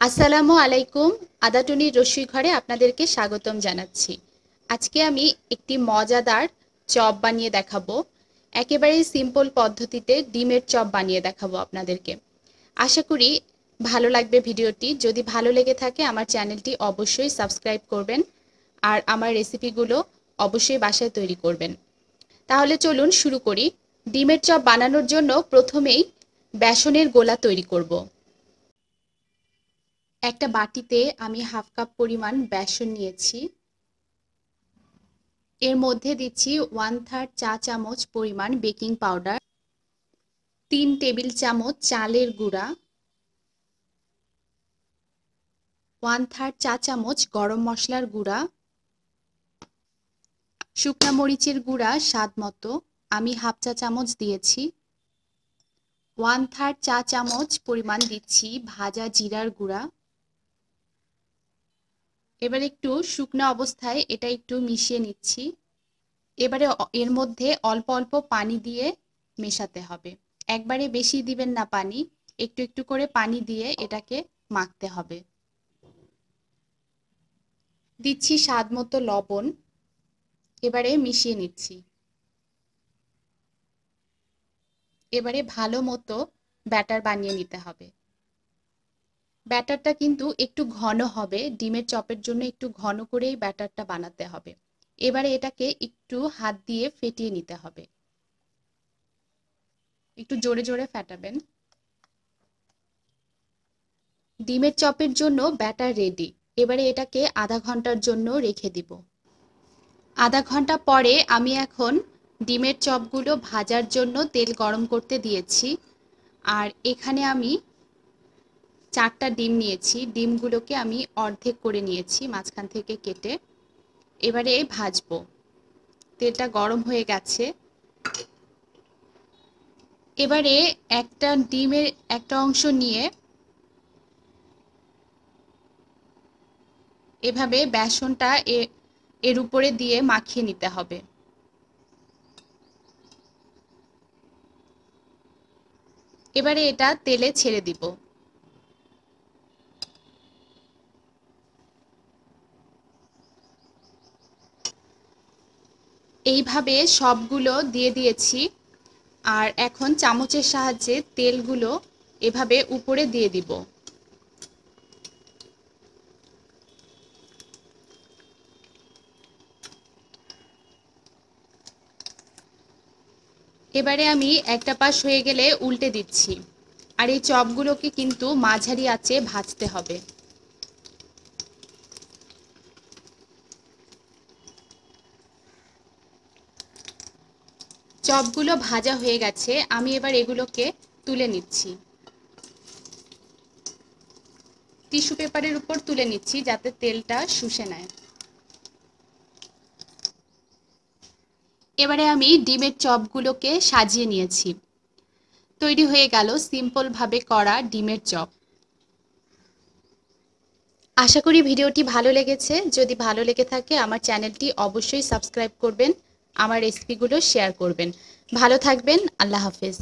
আসসালামু আলাইকুম। আদাটুনির রসুই ঘরে আপনাদেরকে স্বাগতম জানাচ্ছি। আজকে আমি একটি মজাদার চপ বানিয়ে দেখাবো। একেবারেই সিম্পল পদ্ধতিতে ডিমের চপ বানিয়ে দেখাবো আপনাদেরকে। আশা করি ভালো লাগবে ভিডিওটি। যদি ভালো লেগে থাকে আমার চ্যানেলটি অবশ্যই সাবস্ক্রাইব করবেন আর আমার রেসিপিগুলো অবশ্যই বাসায় তৈরি করবেন। তাহলে চলুন শুরু করি। ডিমের চপ বানানোর জন্য প্রথমেই বেসনের গোলা তৈরি করব। একটা বাটিতে আমি হাফ কাপ পরিমাণ বেসন নিয়েছি। এর মধ্যে দিচ্ছি ওয়ান থার্ড চা চামচ পরিমাণ বেকিং পাউডার, তিন টেবিল চামচ চালের গুঁড়া, ওয়ান থার্ড চা চামচ গরম মশলার গুঁড়া, শুকনা মরিচের গুঁড়া স্বাদ মতো আমি হাফ চা চামচ দিয়েছি। ওয়ান থার্ড চা চামচ পরিমাণ দিচ্ছি ভাজা জিরার গুঁড়া এবার একটু শুকনো অবস্থায় এটা একটু মিশিয়ে নিচ্ছি। এবারে এর মধ্যে অল্প অল্প পানি দিয়ে মেশাতে হবে। একবারে বেশি দিবেন না পানি, একটু একটু করে পানি দিয়ে এটাকে মাখতে হবে। দিচ্ছি স্বাদ মতো লবণ, এবারে মিশিয়ে নিচ্ছি। এবারে ভালো মতো ব্যাটার বানিয়ে নিতে হবে। ব্যাটারটা কিন্তু একটু ঘন হবে, ডিমের চপের জন্য একটু ঘন করেই ব্যাটারটা বানাতে হবে। এবারে এটাকে একটু হাত দিয়ে ফেটিয়ে নিতে হবে। একটু জোরে জোরে ফেটাবেন। ডিমের চপের জন্য ব্যাটার রেডি। এবারে এটাকে আধা ঘণ্টার জন্য রেখে দিব। আধা ঘণ্টা পরে আমি এখন ডিমের চপগুলো ভাজার জন্য তেল গরম করতে দিয়েছি। আর এখানে আমি চারটা ডিম নিয়েছি। ডিমগুলোকে আমি অর্ধেক করে নিয়েছি মাঝখান থেকে কেটে। এবারে ভাজবো। তেলটা গরম হয়ে গেছে। এবারে একটা ডিমের একটা অংশ নিয়ে এভাবে বেসনটা এর উপরে দিয়ে মাখিয়ে নিতে হবে। এবারে এটা তেলে ছেড়ে দিব। এইভাবে সবগুলো দিয়ে দিয়েছি। আর এখন চামচের সাহায্যে তেলগুলো এভাবে উপরে দিয়ে দিব। এবারে আমি একটা পাশ হয়ে গেলে উল্টে দিচ্ছি। আর এই চপগুলোকে কিন্তু মাঝারি আঁচে ভাজতে হবে। চপগুলো ভাজা হয়ে গেছে, আমি এবার এগুলোকে তুলে নিচ্ছি। টিস্যু পেপারের উপর তুলে নিচ্ছি যাতে তেলটা শুষে নেয়। এবারে আমি ডিমের চপগুলোকে সাজিয়ে নিয়েছি। তৈরি হয়ে গেল সিম্পলভাবে করা ডিমের চপ। আশা করি ভিডিওটি ভালো লেগেছে। যদি ভালো লেগে থাকে, আমার চ্যানেলটি অবশ্যই সাবস্ক্রাইব করবেন। আমার রেসিপিগুলো শেয়ার করবেন। ভালো থাকবেন আল্লাহ হাফেজ।